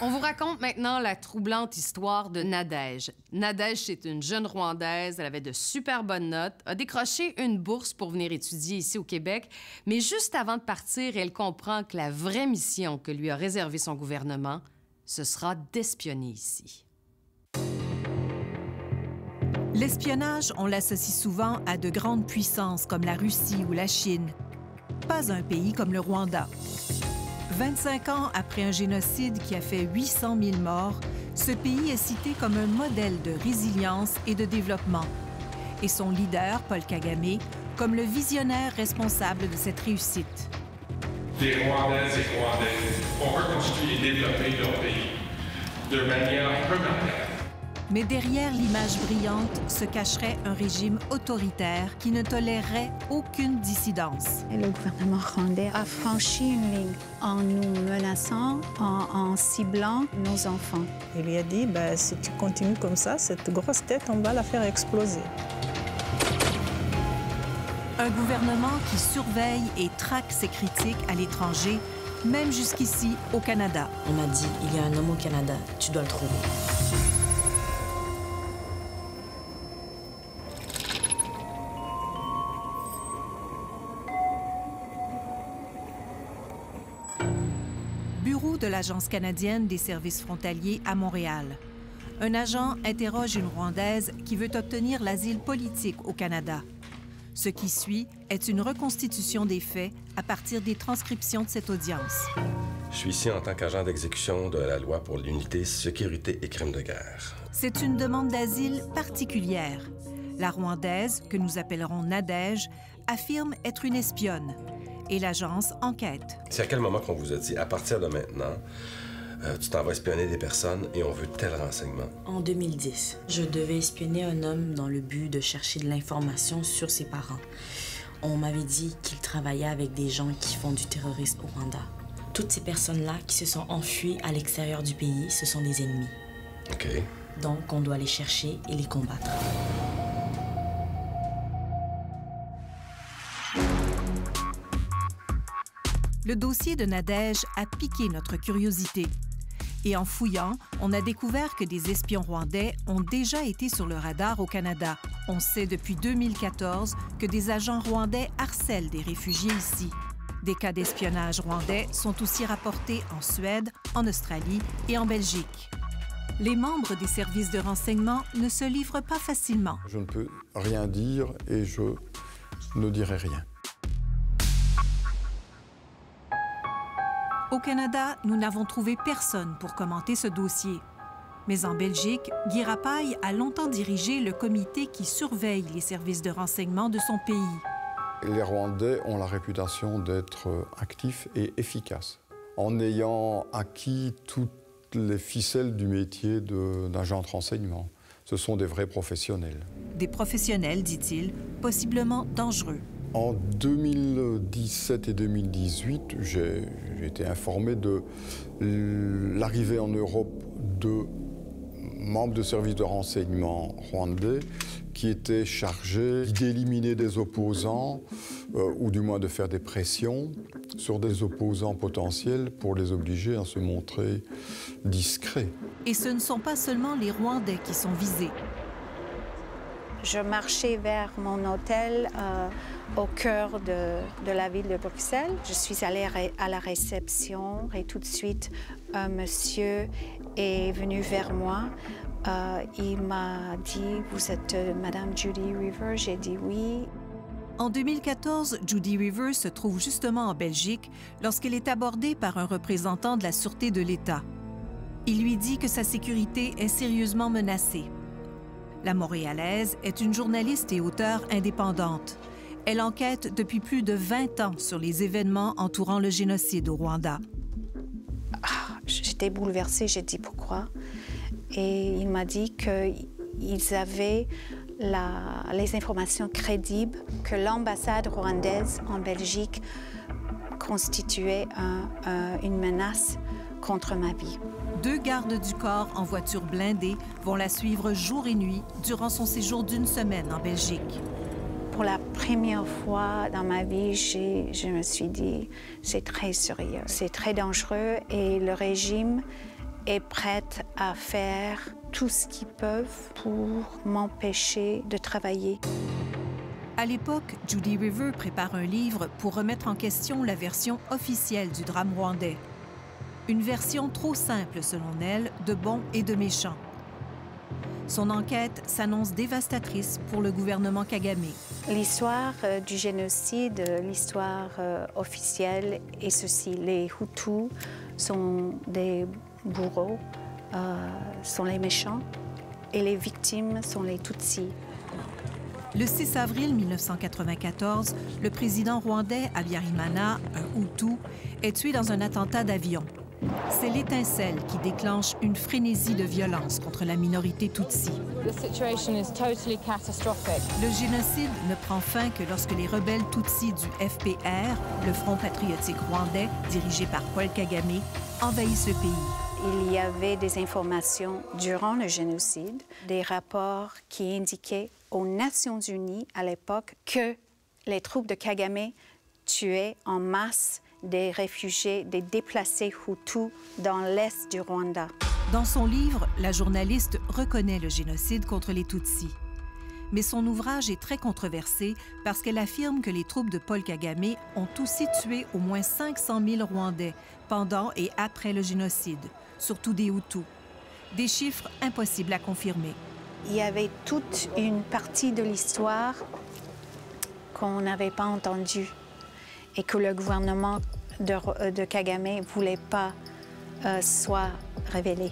On vous raconte maintenant la troublante histoire de Nadège. Nadège, c'est une jeune Rwandaise. Elle avait de super bonnes notes, a décroché une bourse pour venir étudier ici au Québec. Mais juste avant de partir, elle comprend que la vraie mission que lui a réservée son gouvernement, ce sera d'espionner ici. L'espionnage, on l'associe souvent à de grandes puissances comme la Russie ou la Chine. Pas un pays comme le Rwanda. 25 ans après un génocide qui a fait 800 000 morts, ce pays est cité comme un modèle de résilience et de développement. Et son leader, Paul Kagame, comme le visionnaire responsable de cette réussite. Les Rwandaises et Rwandais ont reconstruit et développé leur pays de manière remarquable. Mais derrière l'image brillante se cacherait un régime autoritaire qui ne tolérerait aucune dissidence. Et le gouvernement rwandais a franchi une ligne en nous menaçant, en, ciblant nos enfants. Il lui a dit, ben, si tu continues comme ça, cette grosse tête, on va la faire exploser. Un gouvernement qui surveille et traque ses critiques à l'étranger, même jusqu'ici au Canada. On a dit, il y a un homme au Canada, tu dois le trouver. De l'Agence canadienne des services frontaliers à Montréal. Un agent interroge une Rwandaise qui veut obtenir l'asile politique au Canada. Ce qui suit est une reconstitution des faits à partir des transcriptions de cette audience. Je suis ici en tant qu'agent d'exécution de la loi pour l'unité sécurité et crimes de guerre. C'est une demande d'asile particulière. La Rwandaise, que nous appellerons Nadège, affirme être une espionne et l'agence enquête. C'est à quel moment qu'on vous a dit, à partir de maintenant, euh, tu t'en vas espionner des personnes et on veut tel renseignement? En 2010, je devais espionner un homme dans le but de chercher de l'information sur ses parents. On m'avait dit qu'il travaillait avec des gens qui font du terrorisme au Rwanda. Toutes ces personnes-là qui se sont enfuies à l'extérieur du pays, ce sont des ennemis. OK. Donc, on doit les chercher et les combattre. Le dossier de Nadège a piqué notre curiosité. Et en fouillant, on a découvert que des espions rwandais ont déjà été sur le radar au Canada. On sait depuis 2014 que des agents rwandais harcèlent des réfugiés ici. Des cas d'espionnage rwandais sont aussi rapportés en Suède, en Australie et en Belgique. Les membres des services de renseignement ne se livrent pas facilement. Je ne peux rien dire et je ne dirai rien. Au Canada, nous n'avons trouvé personne pour commenter ce dossier. Mais en Belgique, Guy Rapaille a longtemps dirigé le comité qui surveille les services de renseignement de son pays. Les Rwandais ont la réputation d'être actifs et efficaces. En ayant acquis toutes les ficelles du métier d'agent de, de renseignement, ce sont des vrais professionnels. Des professionnels, dit-il, possiblement dangereux. En 2017 et 2018, j'ai été informé de l'arrivée en Europe de membres de services de renseignement rwandais qui étaient chargés d'éliminer des opposants, euh, ou du moins de faire des pressions sur des opposants potentiels pour les obliger à se montrer discrets. Et ce ne sont pas seulement les Rwandais qui sont visés. Je marchais vers mon hôtel. Euh, au cœur de, la ville de Bruxelles. Je suis allée à la réception et tout de suite, un monsieur est venu vers moi. Euh, il m'a dit, vous êtes euh, Madame Judy Rivers J'ai dit oui. En 2014, Judy Rivers se trouve justement en Belgique lorsqu'elle est abordée par un représentant de la Sûreté de l'État. Il lui dit que sa sécurité est sérieusement menacée. La Montréalaise est une journaliste et auteure indépendante. Elle enquête depuis plus de 20 ans sur les événements entourant le génocide au Rwanda. Ah, j'étais bouleversée, j'ai dit pourquoi. Et il m'a dit qu'ils avaient les informations crédibles que l'ambassade rwandaise en Belgique constituait une menace contre ma vie. Deux gardes du corps en voiture blindée vont la suivre jour et nuit durant son séjour d'une semaine en Belgique. Pour la première fois dans ma vie, je me suis dit, c'est très sérieux, c'est très dangereux et le régime est prête à faire tout ce qu'ils peuvent pour m'empêcher de travailler. À l'époque, Judy River prépare un livre pour remettre en question la version officielle du drame rwandais. Une version trop simple, selon elle, de bons et de méchants. Son enquête s'annonce dévastatrice pour le gouvernement Kagame. L'histoire euh, du génocide, euh, l'histoire euh, officielle est ceci. Les Hutus sont des bourreaux, sont les méchants, et les victimes sont les Tutsis. Le 6 avril 1994, le président rwandais Habyarimana, un Hutu, est tué dans un attentat d'avion. C'est l'étincelle qui déclenche une frénésie de violence contre la minorité Tutsi. Le génocide ne prend fin que lorsque les rebelles Tutsis du FPR, le Front patriotique rwandais, dirigé par Paul Kagame, envahissent le pays. Il y avait des informations durant le génocide, des rapports qui indiquaient aux Nations unies à l'époque que les troupes de Kagame tuaient en masse des réfugiés, des déplacés Hutus dans l'est du Rwanda. Dans son livre, la journaliste reconnaît le génocide contre les Tutsis. Mais son ouvrage est très controversé parce qu'elle affirme que les troupes de Paul Kagame ont aussi tué au moins 500 000 Rwandais pendant et après le génocide, surtout des Hutus. Des chiffres impossibles à confirmer. Il y avait toute une partie de l'histoire qu'on n'avait pas entendue et que le gouvernement de, euh, de Kagame ne voulait pas euh, soit révélé.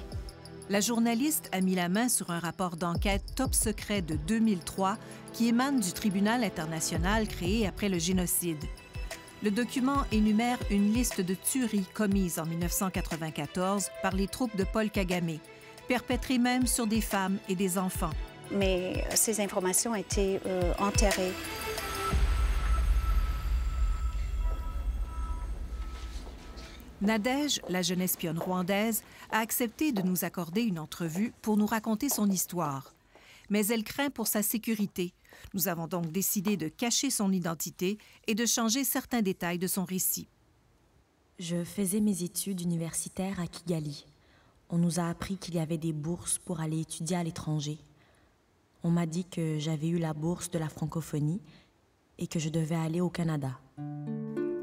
La journaliste a mis la main sur un rapport d'enquête top secret de 2003 qui émane du tribunal international créé après le génocide. Le document énumère une liste de tueries commises en 1994 par les troupes de Paul Kagame, perpétrées même sur des femmes et des enfants. Mais ces informations étaient euh, enterrées Nadège, la jeune espionne rwandaise, a accepté de nous accorder une entrevue pour nous raconter son histoire. Mais elle craint pour sa sécurité. Nous avons donc décidé de cacher son identité et de changer certains détails de son récit. Je faisais mes études universitaires à Kigali. On nous a appris qu'il y avait des bourses pour aller étudier à l'étranger. On m'a dit que j'avais eu la bourse de la francophonie et que je devais aller au Canada.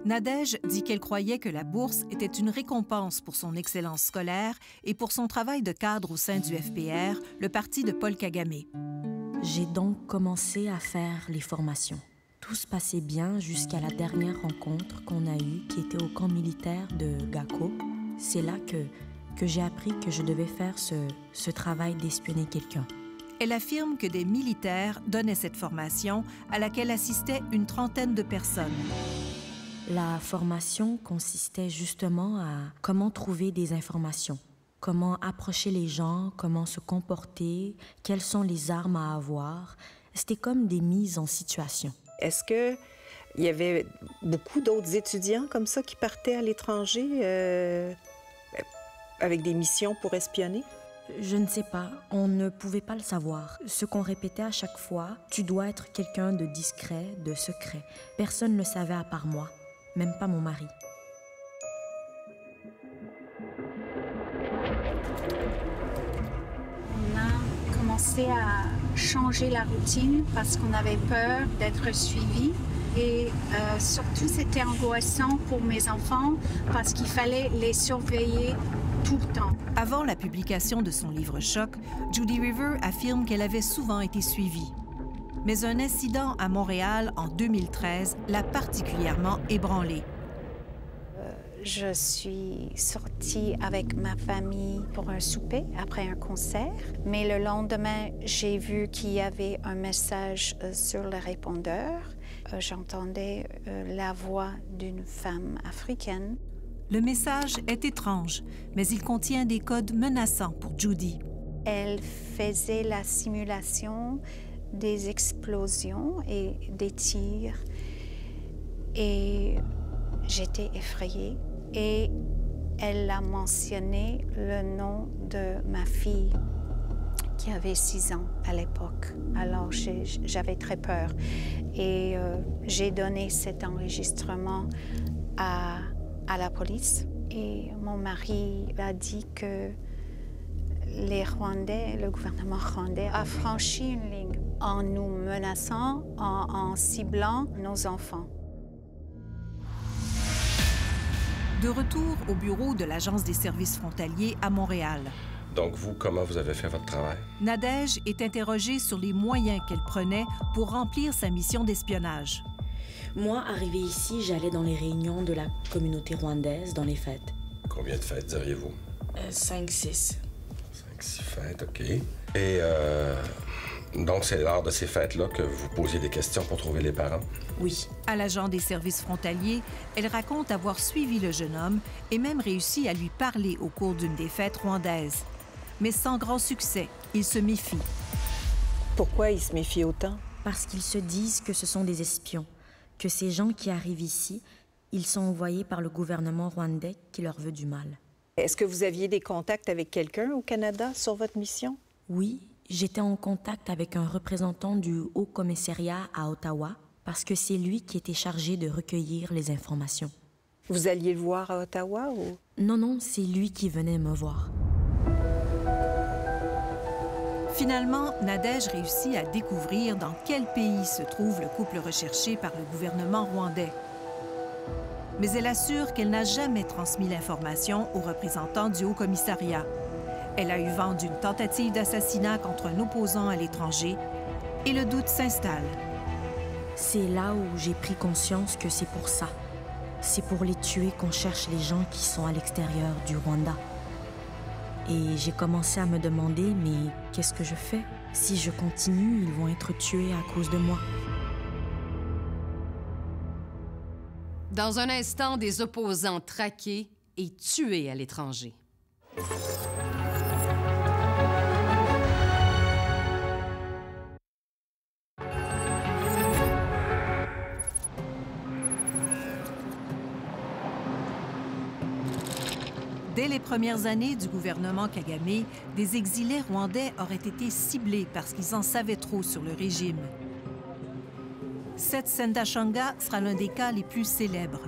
Nadège dit qu'elle croyait que la bourse était une récompense pour son excellence scolaire et pour son travail de cadre au sein du FPR, le parti de Paul Kagame. J'ai donc commencé à faire les formations. Tout se passait bien jusqu'à la dernière rencontre qu'on a eue, qui était au camp militaire de Gako. C'est là que, que j'ai appris que je devais faire ce, ce travail d'espionner quelqu'un. Elle affirme que des militaires donnaient cette formation à laquelle assistaient une trentaine de personnes. La formation consistait justement à comment trouver des informations, comment approcher les gens, comment se comporter, quelles sont les armes à avoir. C'était comme des mises en situation. Est-ce que il y avait beaucoup d'autres étudiants comme ça qui partaient à l'étranger euh, avec des missions pour espionner? Je ne sais pas, on ne pouvait pas le savoir. Ce qu'on répétait à chaque fois, tu dois être quelqu'un de discret, de secret. Personne ne le savait à part moi même pas mon mari. On a commencé à changer la routine parce qu'on avait peur d'être suivi. Et euh, surtout, c'était angoissant pour mes enfants parce qu'il fallait les surveiller tout le temps. Avant la publication de son livre Choc, Judy River affirme qu'elle avait souvent été suivie mais un incident à Montréal en 2013 l'a particulièrement ébranlée. Euh, je suis sortie avec ma famille pour un souper après un concert, mais le lendemain, j'ai vu qu'il y avait un message euh, sur le répondeur. Euh, j'entendais la voix d'une femme africaine. Le message est étrange, mais il contient des codes menaçants pour Judy. Elle faisait la simulation des explosions et des tirs. Et j'étais effrayée. Et elle a mentionné le nom de ma fille qui avait six ans à l'époque. Alors j'avais très peur. Et euh, j'ai donné cet enregistrement à, à la police. Et mon mari a dit que les Rwandais, le gouvernement rwandais a franchi une ligne en nous menaçant, en, en ciblant nos enfants. De retour au bureau de l'Agence des services frontaliers à Montréal. Donc, vous, comment vous avez fait votre travail? Nadège est interrogée sur les moyens qu'elle prenait pour remplir sa mission d'espionnage. Moi, arrivée ici, j'allais dans les réunions de la communauté rwandaise, dans les fêtes. Combien de fêtes diriez-vous? Euh, cinq, six. Cinq, six fêtes, OK. Et euh, donc, c'est lors de ces fêtes-là que vous posiez des questions pour trouver les parents? Oui. À l'agent des services frontaliers, elle raconte avoir suivi le jeune homme et même réussi à lui parler au cours d'une des fêtes rwandaises. Mais sans grand succès, il se méfie. Pourquoi il se méfie autant? Parce qu'ils se disent que ce sont des espions, que ces gens qui arrivent ici, ils sont envoyés par le gouvernement rwandais qui leur veut du mal. Est-ce que vous aviez des contacts avec quelqu'un au Canada sur votre mission? Oui, j'étais en contact avec un représentant du Haut Commissariat à Ottawa parce que c'est lui qui était chargé de recueillir les informations. Vous alliez le voir à Ottawa ou? Non, non, c'est lui qui venait me voir. Finalement, Nadège réussit à découvrir dans quel pays se trouve le couple recherché par le gouvernement rwandais. Mais elle assure qu'elle n'a jamais transmis l'information aux représentants du Haut-Commissariat. Elle a eu vent d'une tentative d'assassinat contre un opposant à l'étranger et le doute s'installe. C'est là où j'ai pris conscience que c'est pour ça. C'est pour les tuer qu'on cherche les gens qui sont à l'extérieur du Rwanda. Et j'ai commencé à me demander, mais qu'est-ce que je fais? Si je continue, ils vont être tués à cause de moi. Dans un instant, des opposants traqués et tués à l'étranger. Les premières années du gouvernement Kagame, des exilés rwandais auraient été ciblés parce qu'ils en savaient trop sur le régime. Seth Sendashonga sera l'un des cas les plus célèbres.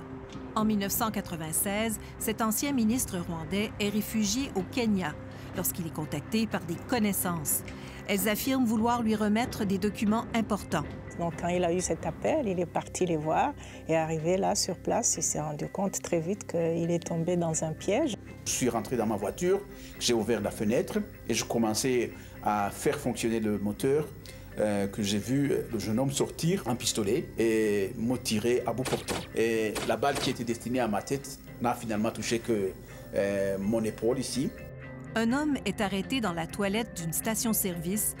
En 1996, cet ancien ministre rwandais est réfugié au Kenya lorsqu'il est contacté par des connaissances. Elles affirment vouloir lui remettre des documents importants. Donc, quand il a eu cet appel, il est parti les voir et arrivé là sur place, il s'est rendu compte très vite qu'il est tombé dans un piège. Je suis rentré dans ma voiture, j'ai ouvert la fenêtre et je commençais à faire fonctionner le moteur. euh, que j'ai vu le jeune homme sortir un pistolet et me tirer à bout portant. Et la balle qui était destinée à ma tête n'a finalement touché que euh, mon épaule ici. Un homme est arrêté dans la toilette d'une station-service,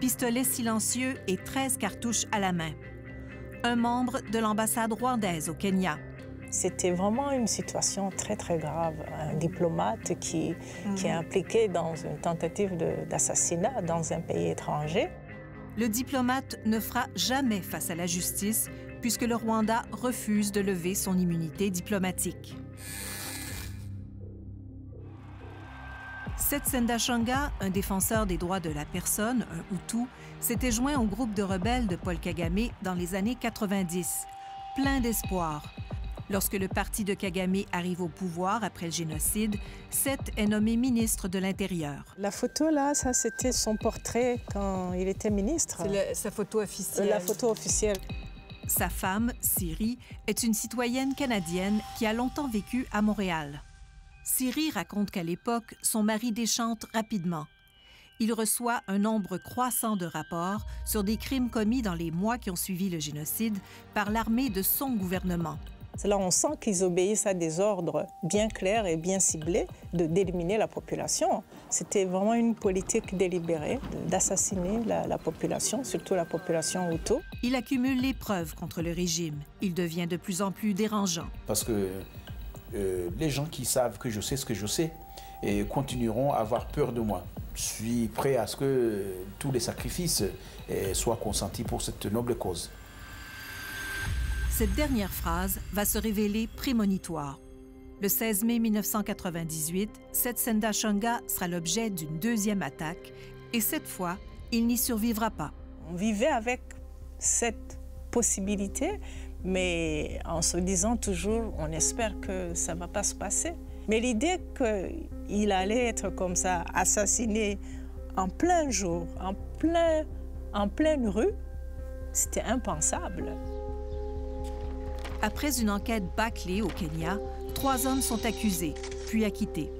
pistolet silencieux et 13 cartouches à la main. Un membre de l'ambassade rwandaise au Kenya. C'était vraiment une situation très, très grave. Un diplomate qui, qui est impliqué dans une tentative d'assassinat dans un pays étranger. Le diplomate ne fera jamais face à la justice puisque le Rwanda refuse de lever son immunité diplomatique. Seth Sendashonga, un défenseur des droits de la personne, un Hutu, s'était joint au groupe de rebelles de Paul Kagame dans les années 90, plein d'espoir. Lorsque le parti de Kagame arrive au pouvoir après le génocide, Seth est nommé ministre de l'Intérieur. La photo là, ça c'était son portrait quand il était ministre. sa photo officielle. La photo officielle. Sa femme, Siri, est une citoyenne canadienne qui a longtemps vécu à Montréal. Siri raconte qu'à l'époque, son mari déchante rapidement. Il reçoit un nombre croissant de rapports sur des crimes commis dans les mois qui ont suivi le génocide par l'armée de son gouvernement. Là on sent qu'ils obéissent à des ordres bien clairs et bien ciblés de d'éliminer la population. C'était vraiment une politique délibérée d'assassiner la, la population, surtout la population Hutu. Il accumule les preuves contre le régime. Il devient de plus en plus dérangeant. Parce que euh, les gens qui savent que je sais ce que je sais et continueront à avoir peur de moi. Je suis prêt à ce que euh, tous les sacrifices euh, soient consentis pour cette noble cause. Cette dernière phrase va se révéler prémonitoire. Le 16 mai 1998, Seth Sendashonga sera l'objet d'une deuxième attaque et cette fois, il n'y survivra pas. On vivait avec cette possibilité, mais en se disant toujours, on espère que ça ne va pas se passer. Mais l'idée qu'il allait être comme ça, assassiné en plein jour, en, plein, en pleine rue, c'était impensable. Après une enquête bâclée au Kenya, trois hommes sont accusés, puis acquittés.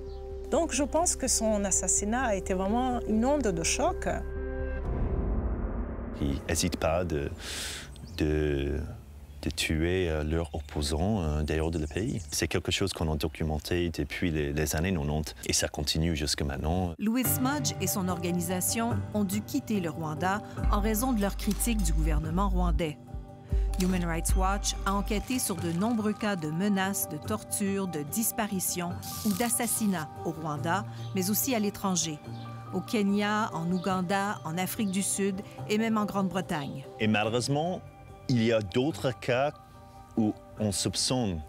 Donc je pense que son assassinat a été vraiment une onde de choc. Ils n'hésitent pas de, de, de tuer euh, leurs opposants euh, d'ailleurs de le pays. C'est quelque chose qu'on a documenté depuis les, les, années 90 et ça continue jusqu'à maintenant. Louis Smudge et son organisation ont dû quitter le Rwanda en raison de leur critique du gouvernement rwandais. Human Rights Watch a enquêté sur de nombreux cas de menaces, de torture, de disparition ou d'assassinat au Rwanda, mais aussi à l'étranger, au Kenya, en Ouganda, en Afrique du Sud et même en Grande-Bretagne. Et malheureusement, il y a d'autres cas où on soupçonne,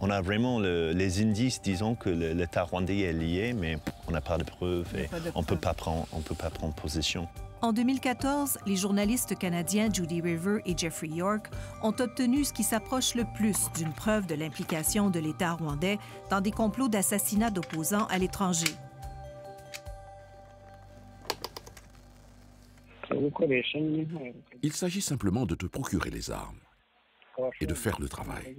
on a vraiment le, les indices, disons, que l'État rwandais est lié, mais on n'a pas de preuves et on ne peut pas prendre position. En 2014, les journalistes canadiens Judy River et Jeffrey York ont obtenu ce qui s'approche le plus d'une preuve de l'implication de l'État rwandais dans des complots d'assassinat d'opposants à l'étranger. Il s'agit simplement de te procurer les armes et de faire le travail.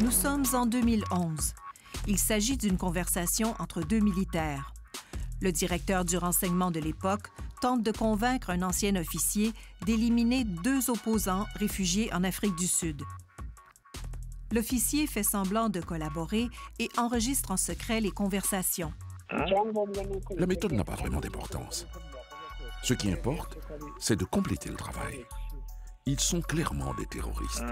Nous sommes en 2011. Il s'agit d'une conversation entre deux militaires. Le directeur du renseignement de l'époque tente de convaincre un ancien officier d'éliminer deux opposants réfugiés en Afrique du Sud. L'officier fait semblant de collaborer et enregistre en secret les conversations. La méthode n'a pas vraiment d'importance. Ce qui importe, c'est de compléter le travail. Ils sont clairement des terroristes.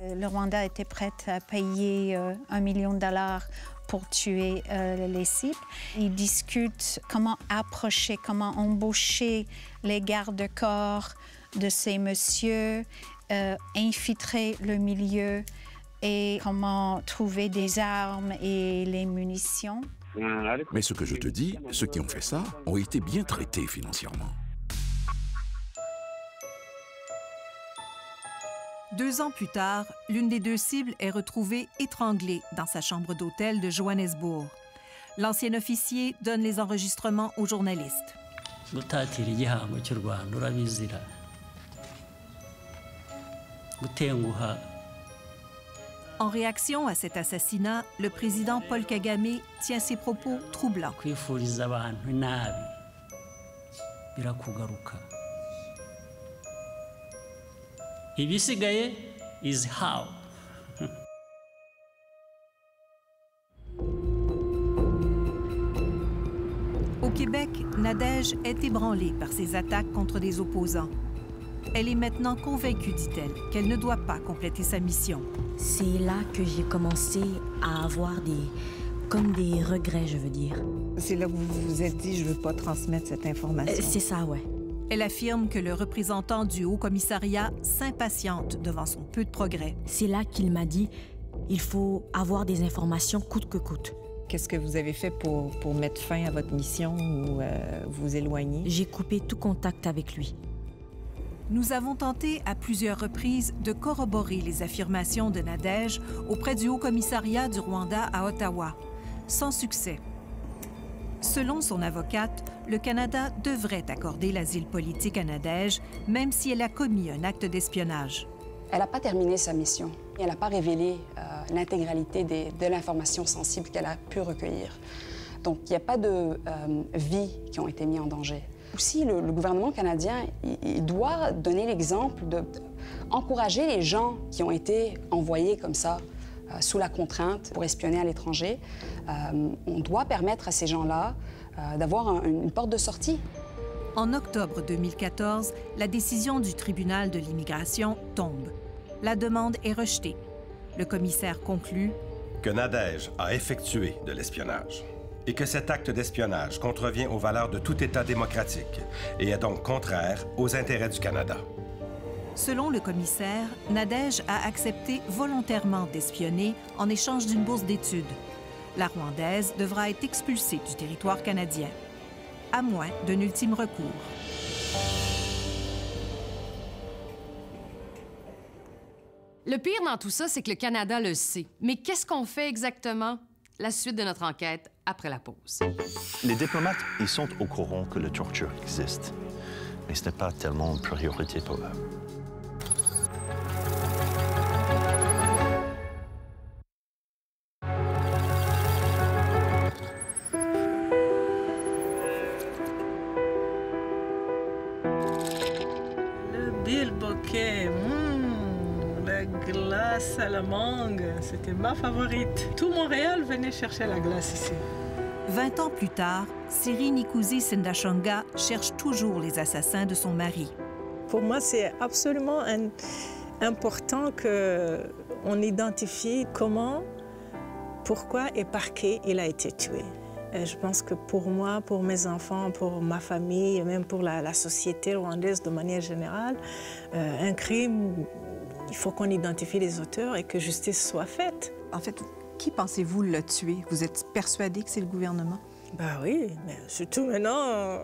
Le Rwanda était prêt à payer euh, un million de dollars pour tuer euh, les cibles. Ils discutent comment approcher, comment embaucher les gardes-corps de ces messieurs, euh, infiltrer le milieu et comment trouver des armes et les munitions. Mais ce que je te dis, ceux qui ont fait ça ont été bien traités financièrement. Deux ans plus tard, l'une des deux cibles est retrouvée étranglée dans sa chambre d'hôtel de Johannesburg. L'ancien officier donne les enregistrements aux journalistes. En réaction à cet assassinat, le président Paul Kagame tient ses propos troublants. Is how. Au Québec, Nadège est ébranlée par ces attaques contre des opposants. Elle est maintenant convaincue, dit-elle, qu'elle ne doit pas compléter sa mission. C'est là que j'ai commencé à avoir des comme des regrets, je veux dire. C'est là que vous vous êtes dit, je veux pas transmettre cette information. Euh, c'est ça, ouais. Elle affirme que le représentant du Haut Commissariat s'impatiente devant son peu de progrès. C'est là qu'il m'a dit il faut avoir des informations coûte que coûte. Qu'est-ce que vous avez fait pour, pour mettre fin à votre mission ou euh, vous éloigner? J'ai coupé tout contact avec lui. Nous avons tenté à plusieurs reprises de corroborer les affirmations de Nadège auprès du Haut Commissariat du Rwanda à Ottawa, sans succès. Selon son avocate, le Canada devrait accorder l'asile politique à Nadège, même si elle a commis un acte d'espionnage. Elle n'a pas terminé sa mission. Elle n'a pas révélé euh, l'intégralité de l'information sensible qu'elle a pu recueillir. Donc, il n'y a pas de euh, vies qui ont été mises en danger. Aussi, le, gouvernement canadien, il, doit donner l'exemple de encourager les gens qui ont été envoyés comme ça euh, sous la contrainte pour espionner à l'étranger. on doit permettre à ces gens-là euh, d'avoir une porte de sortie. En octobre 2014, la décision du tribunal de l'immigration tombe. La demande est rejetée. Le commissaire conclut que Nadège a effectué de l'espionnage et que cet acte d'espionnage contrevient aux valeurs de tout État démocratique et est donc contraire aux intérêts du Canada. Selon le commissaire, Nadège a accepté volontairement d'espionner en échange d'une bourse d'études la Rwandaise devra être expulsée du territoire canadien, à moins d'un ultime recours. Le pire dans tout ça, c'est que le Canada le sait. Mais qu'est-ce qu'on fait exactement? La suite de notre enquête après la pause. Les diplomates, ils sont au courant que la torture existe, mais ce n'est pas tellement une priorité pour eux. C'était ma favorite. Tout Montréal venait chercher la glace ici. 20 ans plus tard, Siri Nikuzi Sendashonga cherche toujours les assassins de son mari. Pour moi, c'est absolument un- important qu'on identifie comment, pourquoi et par qui il a été tué. Et je pense que pour moi, pour mes enfants, pour ma famille et même pour la, la société rwandaise de manière générale, euh, un crime, il faut qu'on identifie les auteurs et que justice soit faite. En fait, qui pensez-vous l'a tué? Vous êtes persuadé que c'est le gouvernement? Bah oui, mais surtout maintenant, euh,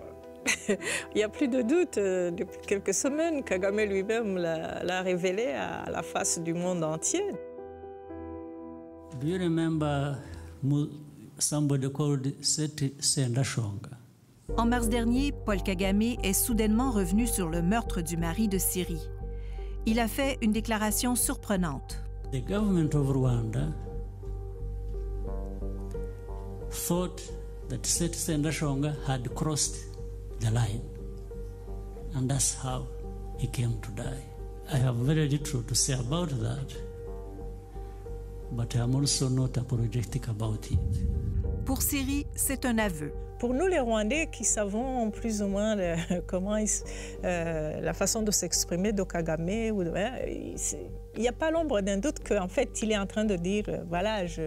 il n'y a plus de doute. euh, Depuis quelques semaines, Kagame lui-même l'a révélé à la face du monde entier. Do you remember somebody called Seti Sendashonga? En mars dernier, Paul Kagame est soudainement revenu sur le meurtre du mari de Siri. Il a fait une déclaration surprenante. The government of Rwanda thought that Seti Sendashonga had crossed the line, and that's how he came to die. I have very little to say about that, but I'm also not apologetic about it. Pour Siri, c'est un aveu. Pour nous, les Rwandais, qui savons plus ou moins le- comment euh, la façon de s'exprimer de Kagame, hein, il n'y a pas l'ombre d'un doute qu'en fait, il est en train de dire euh, voilà, je,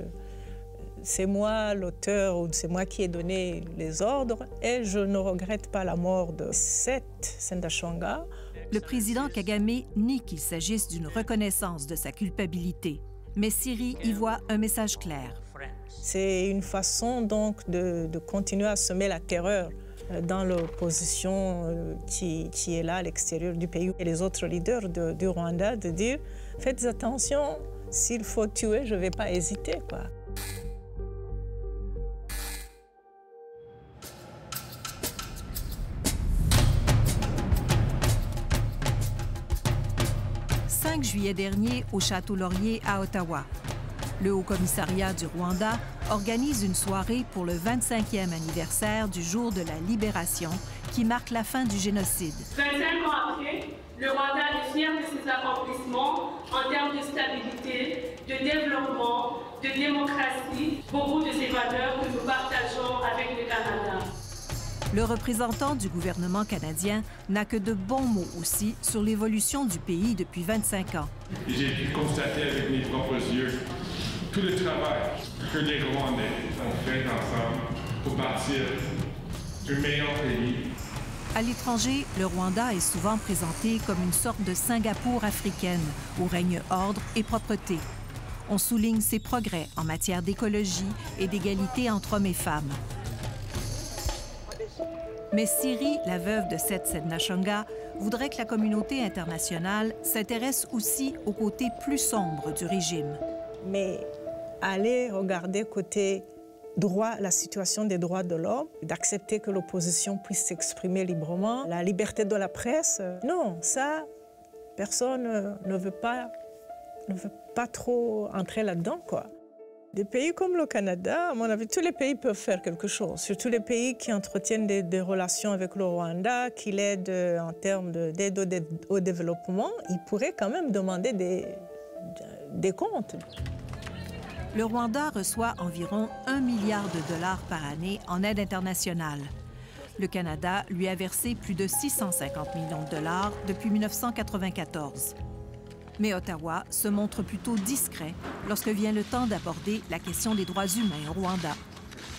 c'est moi l'auteur ou c'est moi qui ai donné les ordres et je ne regrette pas la mort de Seth Sendashonga. Le président Kagame nie qu'il s'agisse d'une reconnaissance de sa culpabilité. Mais Siri y voit un message clair. C'est une façon donc de, de continuer à semer la terreur euh, dans l'opposition euh, qui, qui est là à l'extérieur du pays et les autres leaders de- du Rwanda de dire faites attention, s'il faut tuer, je ne vais pas hésiter. Quoi. 5 juillet dernier au Château Laurier à Ottawa. Le Haut-Commissariat du Rwanda organise une soirée pour le 25e anniversaire du jour de la libération qui marque la fin du génocide. 25 ans après, le Rwanda est fier de ses accomplissements en termes de stabilité, de développement, de démocratie, beaucoup de ces valeurs que nous partageons avec le Canada. Le représentant du gouvernement canadien n'a que de bons mots aussi sur l'évolution du pays depuis 25 ans. J'ai pu constater avec mes propres yeux tout le travail que les Rwandais ont fait ensemble pour bâtir un meilleur pays. À l'étranger, le Rwanda est souvent présenté comme une sorte de Singapour africaine où règne ordre et propreté. On souligne ses progrès en matière d'écologie et d'égalité entre hommes et femmes. Mais Siri, la veuve de Seth Sednashonga, voudrait que la communauté internationale s'intéresse aussi au côté plus sombre du régime. Mais aller regarder côté droit, la situation des droits de l'homme, d'accepter que l'opposition puisse s'exprimer librement, la liberté de la presse, non, ça, personne euh, ne veut pas, ne veut pas trop entrer là-dedans, quoi. Des pays comme le Canada, à mon avis, tous les pays peuvent faire quelque chose. Surtout les pays qui entretiennent des, relations avec le Rwanda, qui l'aident euh, en termes de- d'aide au, au développement, ils pourraient quand même demander des, des comptes. Le Rwanda reçoit environ 1 milliard de dollars par année en aide internationale. Le Canada lui a versé plus de 650 millions de dollars depuis 1994. Mais Ottawa se montre plutôt discret lorsque vient le temps d'aborder la question des droits humains au Rwanda.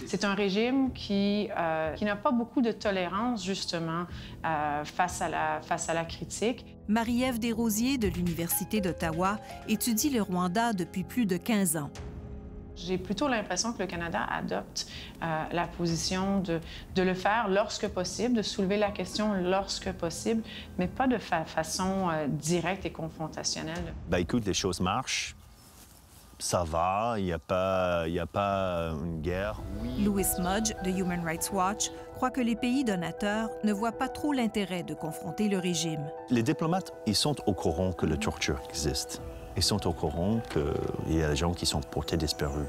C'est un régime qui, euh, qui n'a pas beaucoup de tolérance, justement, euh, face, à la, face à la critique. Marie-Ève Desrosiers de l'Université d'Ottawa étudie le Rwanda depuis plus de 15 ans. J'ai plutôt l'impression que le Canada adopte euh, la position de, de, le faire lorsque possible, de soulever la question lorsque possible, mais pas de fa façon euh, directe et confrontationnelle. Ben, écoute, les choses marchent. Ça va, il n'y a, pas, a pas une guerre. Louis Mudge de Human Rights Watch croit que les pays donateurs ne voient pas trop l'intérêt de confronter le régime. Les diplomates, ils sont au courant que le torture existe. Ils sont au courant qu'il y a des gens qui sont portés disparus.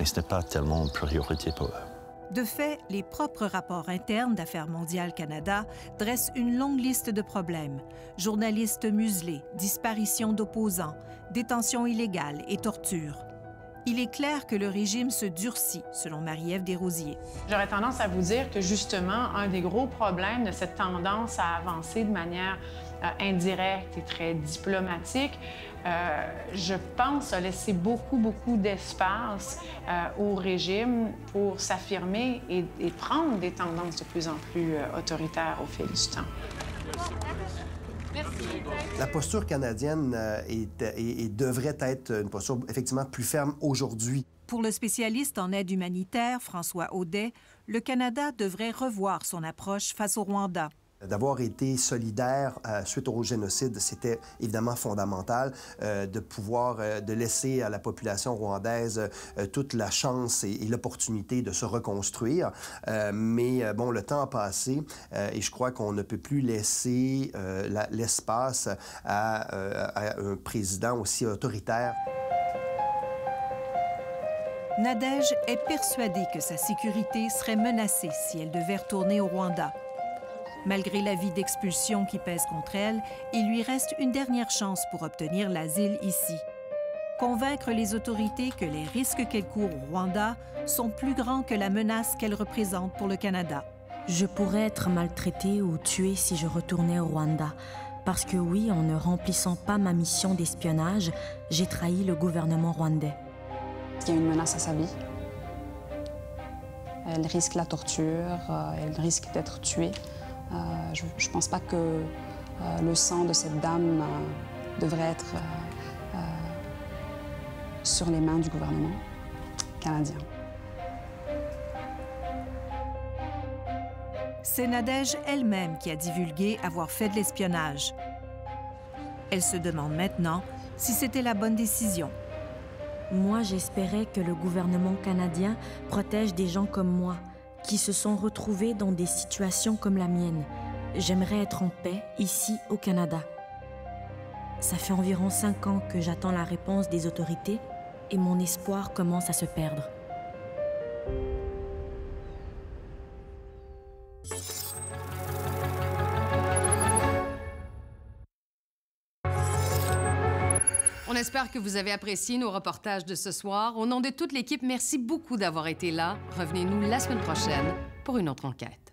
Mais ce n'est pas tellement une priorité pour eux. De fait, les propres rapports internes d'Affaires mondiales Canada dressent une longue liste de problèmes. Journalistes muselés, disparition d'opposants, détention illégale et torture. Il est clair que le régime se durcit, selon Marie-Ève Desrosiers. J'aurais tendance à vous dire que justement, un des gros problèmes de cette tendance à avancer de manière euh, indirecte et très diplomatique, euh, je pense, a laissé beaucoup, beaucoup d'espace euh, au régime pour s'affirmer et, et, prendre des tendances de plus en plus euh, autoritaires au fil du temps. La posture canadienne est, et, et devrait être une posture effectivement plus ferme aujourd'hui. Pour le spécialiste en aide humanitaire, François Audet, le Canada devrait revoir son approche face au Rwanda. D'avoir été solidaire euh, suite au génocide, c'était évidemment fondamental euh, de pouvoir, euh, de laisser à la population rwandaise toute la chance et, l'opportunité de se reconstruire. Mais bon, le temps a passé et je crois qu'on ne peut plus laisser l'espace à, à un président aussi autoritaire. Nadège est persuadée que sa sécurité serait menacée si elle devait retourner au Rwanda. Malgré l'avis d'expulsion qui pèse contre elle, il lui reste une dernière chance pour obtenir l'asile ici. Convaincre les autorités que les risques qu'elle court au Rwanda sont plus grands que la menace qu'elle représente pour le Canada. Je pourrais être maltraitée ou tuée si je retournais au Rwanda. Parce que oui, en ne remplissant pas ma mission d'espionnage, j'ai trahi le gouvernement rwandais. Il y a une menace à sa vie. Elle risque la torture, elle risque d'être tuée. Euh, je ne pense pas que euh, le sang de cette dame euh, devrait être sur les mains du gouvernement canadien. C'est Nadège elle-même qui a divulgué avoir fait de l'espionnage. Elle se demande maintenant si c'était la bonne décision. Moi, j'espérais que le gouvernement canadien protège des gens comme moi, qui se sont retrouvés dans des situations comme la mienne. J'aimerais être en paix ici au Canada. Ça fait environ cinq ans que j'attends la réponse des autorités et mon espoir commence à se perdre. On espère que vous avez apprécié nos reportages de ce soir. Au nom de toute l'équipe, merci beaucoup d'avoir été là. Revenez-nous la semaine prochaine pour une autre enquête.